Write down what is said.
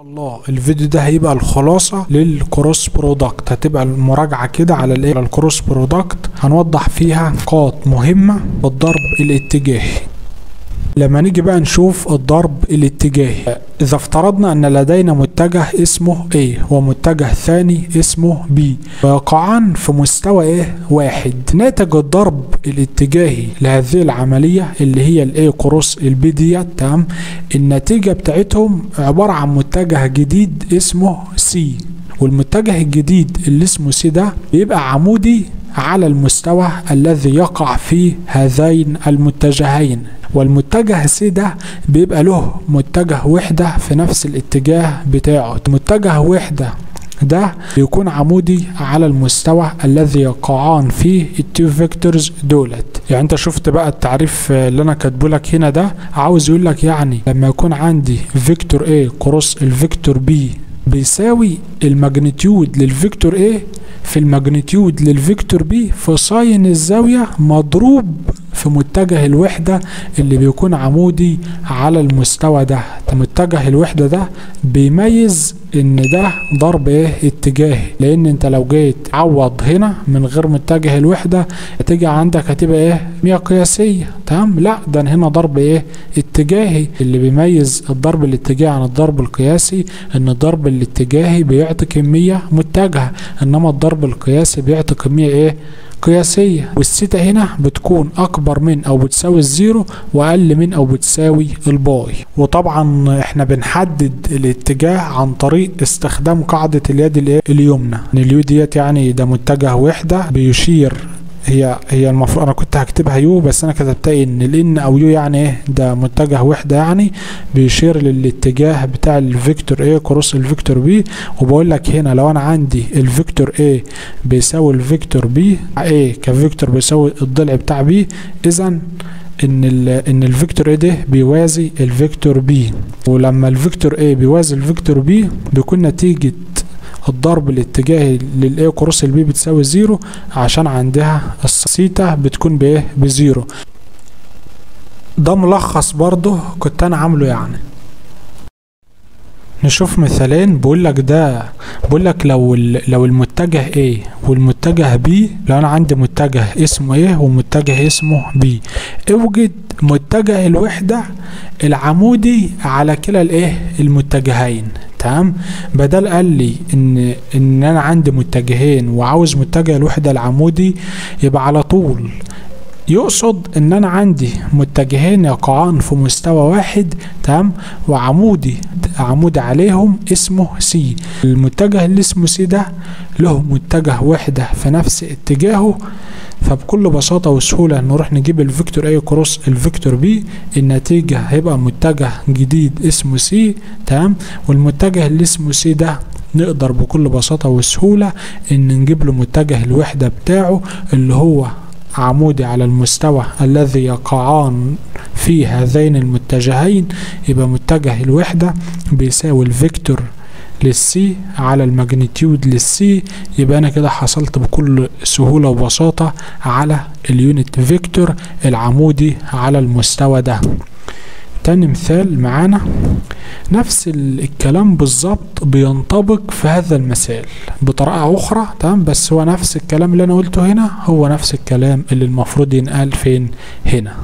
الله. الفيديو ده هيبقى الخلاصة لل cross product. هتبقى المراجعة كده على الايه ال cross product. هنوضح فيها نقاط مهمة بالضرب الاتجاهي. لما نيجي بقى نشوف الضرب الاتجاهي إذا افترضنا أن لدينا متجه اسمه A ومتجه ثاني اسمه B ويقعان في مستوى إيه واحد. ناتج الضرب الاتجاهي لهذه العملية اللي هي ال A cross ال B ديت تمام؟ النتيجة بتاعتهم عبارة عن متجه جديد اسمه C والمتجه الجديد اللي اسمه C ده بيبقى عمودي على المستوى الذي يقع فيه هذين المتجهين. والمتجه C ده بيبقى له متجه وحدة في نفس الاتجاه بتاعه. متجه وحدة ده بيكون عمودي على المستوى الذي يقعان فيه ال two vectors دولت. يعني انت شفت بقى التعريف اللي أنا كاتبه لك هنا ده؟ عاوز يقول لك يعني لما يكون عندي vector A cross ال vector B بيساوي ال magnitude لل vector A في ال magnitude لل vector B في sine الزاوية مضروب في متجه الوحدة اللي بيكون عمودي على المستوى ده. متجه الوحدة ده بيميز إن ده ضرب إيه؟ اتجاهي لأن أنت لو جيت عوض هنا من غير متجه الوحدة هتيجي عندك هتبقى إيه؟ كمية قياسية. تمام؟ لا ده هنا ضرب إيه؟ اتجاهي. اللي بيميز الضرب الاتجاهي عن الضرب القياسي إن الضرب الاتجاهي بيعطي كمية متجهة إنما الضرب القياسي بيعطي كمية إيه؟ قياسية والثيتا هنا بتكون أكبر من أو بتساوي ال zero وأقل من أو بتساوي ال pi. وطبعا إحنا بنحدد الاتجاه عن طريق استخدام قاعدة اليد اليمنى. ال U ديت يعني ده متجه وحدة بيشير هي هي المفروض أنا كنت هكتبها U بس أنا كتبتها N ال N أو U يعني إيه ده متجه وحدة يعني بيشير للاتجاه بتاع ال vector A cross ال vector B وبقول لك هنا لو أنا عندي ال vector A بيساوي ال vector B A ك vector بيساوي الضلع بتاع B اذا إن إن ال vector A ده بيوازي ال vector B ولما ال vector A بيوازي ال vector B بيكون نتيجة الضرب الاتجاهي لل A cross ال B بتساوي zero عشان عندها السيتا بتكون بإيه؟ ب zero. ده ملخص برضه كنت أنا عامله يعني. نشوف مثالين بقول لك ده بقول لك لو لو المتجه A والمتجه B لو أنا عندي متجه اسمه A ومتجه اسمه B. أوجد متجه الوحدة العمودي على كلا الايه المتجهين تمام؟ بدل قال لي إن إن أنا عندي متجهين وعاوز متجه الوحدة العمودي يبقى على طول يقصد إن أنا عندي متجهين يقعان في مستوى واحد تمام؟ وعمودي عمود عليهم اسمه C المتجه اللي اسمه C ده له متجه وحدة في نفس اتجاهه. فبكل بساطة وسهولة نروح نجيب ال vector A cross ال vector B النتيجة هيبقى متجه جديد اسمه C تمام؟ والمتجه اللي اسمه C ده نقدر بكل بساطة وسهولة إن نجيب له متجه الوحدة بتاعه اللي هو عمودي على المستوى الذي يقعان في هذين المتجهين يبقى متجه الوحدة بيساوي ال vector لل C على ال magnitude لل C. يبقى أنا كده حصلت بكل سهولة وبساطة على ال unit vector العمودي على المستوى ده. تاني مثال معانا. نفس الكلام بالظبط بينطبق في هذا المثال بطريقة أخرى تمام؟ بس هو نفس الكلام اللي أنا قلته هنا هو نفس الكلام اللي المفروض ينقال فين؟ هنا.